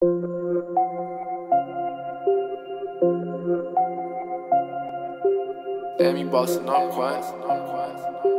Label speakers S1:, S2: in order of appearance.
S1: Damn, you bossing up, quiet.